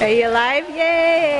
Are you alive? Yay!